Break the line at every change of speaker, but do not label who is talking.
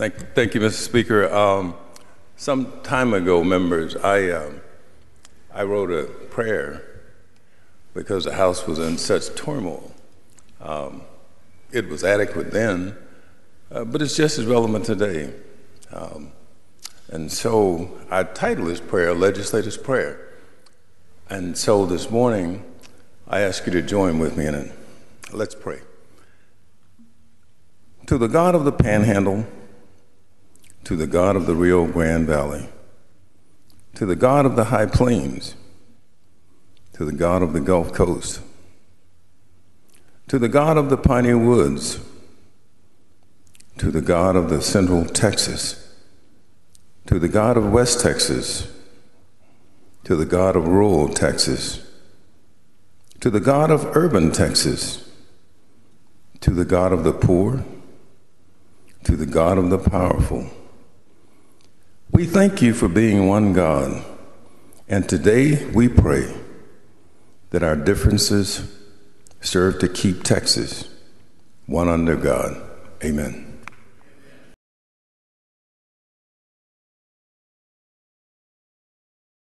Thank, thank you, Mr. Speaker. Um, some time ago, members, I, um, I wrote a prayer because the House was in such turmoil. Um, it was adequate then, uh, but it's just as relevant today. Um, and so I titled this prayer Legislator's Prayer. And so this morning, I ask you to join with me in it. Let's pray. To the God of the Panhandle, to the God of the Rio Grande Valley, to the God of the High Plains, to the God of the Gulf Coast, to the God of the Piney Woods, to the God of the Central Texas, to the God of West Texas, to the God of rural Texas, to the God of urban Texas, to the God of the poor, to the God of the powerful. We thank you for being one God, and today we pray that our differences serve to keep Texas one under God. Amen.